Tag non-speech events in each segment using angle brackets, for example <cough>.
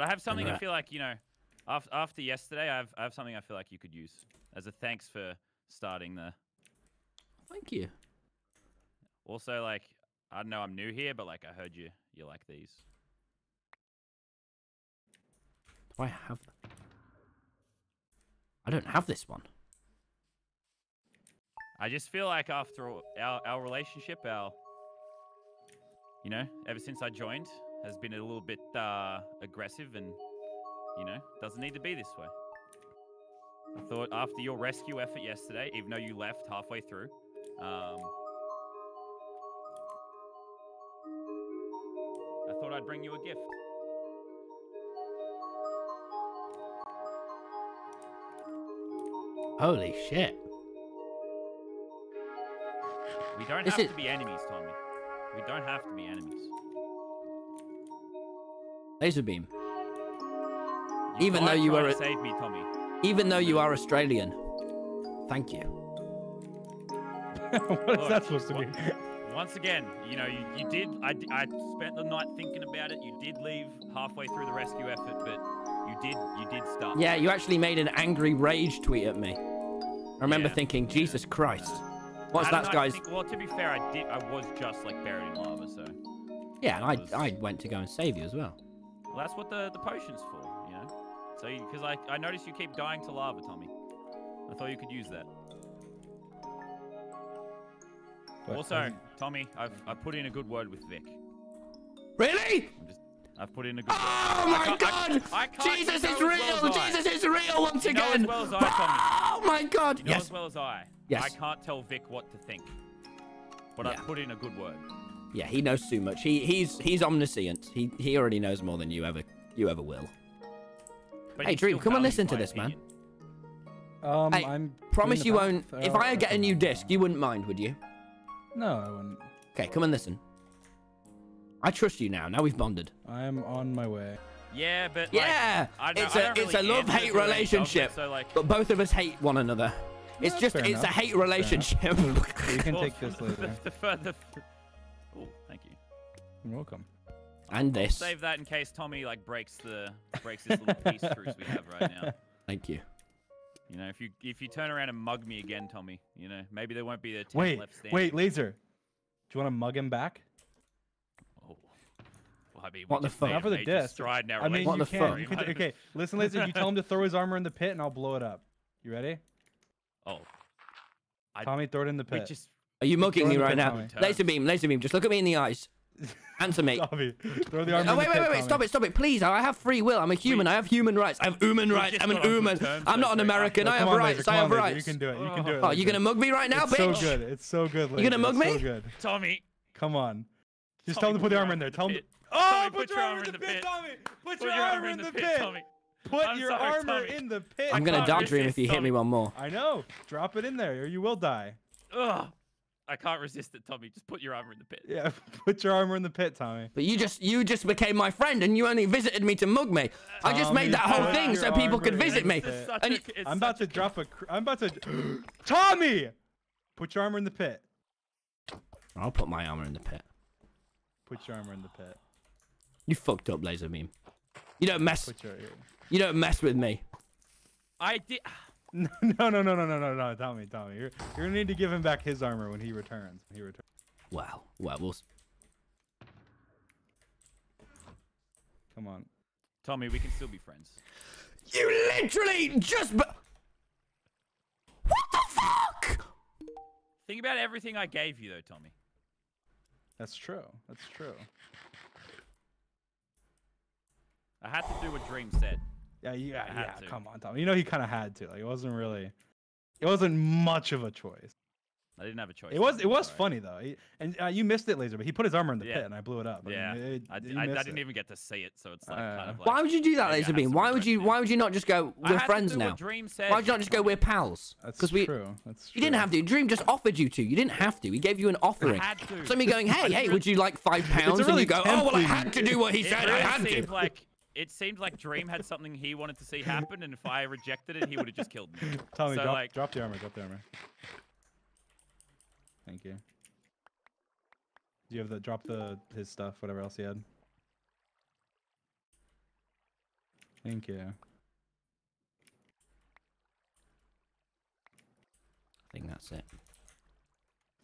But I have something I feel like you know, after after yesterday, I have I have something I feel like you could use as a thanks for starting the. Thank you. Also, like I don't know, I'm new here, but like I heard you you like these. Do I have? I don't have this one. I just feel like after all- our our relationship, our you know, ever since I joined, has been a little bit uh, aggressive and you know doesn't need to be this way. I thought after your rescue effort yesterday, even though you left halfway through, um, I thought I'd bring you a gift. Holy shit! We don't Is have it- to be enemies, Tommy. We don't have to be enemies. Lazarbeam. You Even though you trying are a- save me, Tommy. Even though you are Australian, thank you. <laughs> what is Look, that supposed to what- mean? <laughs> Once again, you know, you, you did. I spent the night thinking about it. You did leave halfway through the rescue effort, but you did. You did start. Yeah, you actually made an angry rage tweet at me. I remember Yeah, thinking, yeah. Jesus Christ. What's that know, guy's? think- well, to be fair, I did. I was just like buried in lava, so. Yeah, and that was- I I went to go and save you as well. Well, that's what the the potion's for, you know. So, because I I noticed you keep dying to lava, Tommy. I thought you could use that. But also, Tommy, I've I put in a good word with Vic. Really? I'm just. I've put in a good. Oh word. I my I- God! I can't Jesus is real! well I. Jesus is real once You know as again! well as I, Tommy. Oh my God! You know yes. as well as I. Yes. I can't tell Vic what to think. But Yeah. I've put in a good word. Yeah, he knows too much. He he's he's omniscient. He he already knows more than you ever you ever will. But Hey, Dream, come and listen to my this, man. Um, Hey, I'm. Promise you won't. If I get a new disc, you wouldn't mind, would you? No, I wouldn't. Okay, come and listen. I trust you now. Now we've bonded. I am on my way. Yeah, but like, Yeah, I don't it's know, a I don't it's a love hate answer for relationship. So like, But both of us hate one another. It's that's just it's enough. a hate That's fair enough. relationship. We can well, take this <laughs> <laughs> the, later. The, further. Oh, thank you. You're welcome. and this. Save that in case Tommy like breaks the breaks this little peace truce we have right now. <laughs> Thank you. You know, if you if you turn around and mug me again, Tommy, you know, maybe there won't be the 10 Wait, left standing. wait, laser. Do you want to mug him back? Oh. Well, I mean, What the just fuck? Not for the disc. Stride in our I mean, What you the can. fuck? You can t- okay, listen, laser. You tell him to throw his armor in the pit, and I'll blow it up. You ready? Oh. I- Tommy, throw it in the We pit. just Are you mugging me right now? Tommy. Laser beam, Lazarbeam. Just look at me in the eyes. Answer me. Tommy, throw the armor Oh in wait, the wait, wait, wait! Stop it, stop it, please! I have free will. I'm a human. I have human rights. I have human rights. I'm an got on good human. I'm not an. American. Oh, I have on, rights. Laser, I have on, Laser, rights. You can do it. You can do it. Oh, oh you Laser. gonna mug me right now, It's bitch? so good. It's so good. You gonna laser. mug It's me? So good. Tommy. Come on. Just Tommy, tell him to put the armor in there. Tell him. To... Oh, Tommy, put your armor in the pit, Tommy. Put Put your armor in the pit. Tommy. Put I'm your sorry, armor Tommy. in the pit. I'm gonna can't dodge dream if resist, you hit me one more. I know. Drop it in there, or you will die. Ugh. I can't resist it, Tommy. Just put your armor in the pit. Yeah. <laughs> Put your armor in the pit, Tommy. But you just you just became my friend, and you only visited me to mug me. I just made that whole thing so people could visit me. pit. It's such And a- y- it's I'm about to a- drop a. Cr- I'm about to. <gasps> Tommy, put your armor in the pit. I'll put my armor in the pit. Put your armor in the pit. You fucked up, Lazarbeam. You don't mess. Put your. You don't mess with me. I did. <laughs> No, no, no, no, no, no, no, no, Tommy, Tommy. You're, you're gonna need to give him back his armor when he returns. When he returns. Wow. Well, we'll. Come on. Tommy, we can still be friends. You literally just. B- what the fuck? Think about everything I gave you, though, Tommy. That's true. That's true. I had to do what Dream said. Yeah, yeah, I yeah. to. Come on, Tommy. You know he kind of had to. Like it wasn't really. It wasn't much of a choice. I didn't have a choice. It was. It was sorry. funny though. He, and uh, you missed it, laser. But he put his armor in the Yeah. pit, and I blew it up. I Yeah, mean, it, I, d- you I- I didn't it. even get to see it, so it's like Uh, kind of like. Why would you do that, Lazarbeam? Why would you? Why would you not just go? We're friends now. What Dream said. Why would you not just go? We're pals? That's Because we. true. That's true. You didn't have to. Dream just offered you to. You didn't have to. He gave you an offering. had to. So me going, <laughs> hey, hey, would you like five pounds? really and you go, oh well, I had to do what he <laughs> said. I had to. like it seemed like Dream had something he wanted to see happen, and if I rejected it, he would have just killed me. <laughs> Tommy, so drop, like, drop the armor. Drop the armor. Thank you. Do you have the drop the his stuff, whatever else he had? Thank you. I think that's it.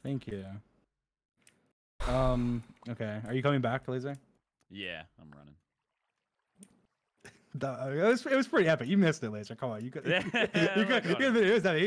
Thank you. Um. Okay. Are you coming back, Laser? Yeah, I'm running. Duh, It was, it was pretty epic. You missed it, Laser. Come on. You could. Yeah, you oh my could. You could <laughs> it was that.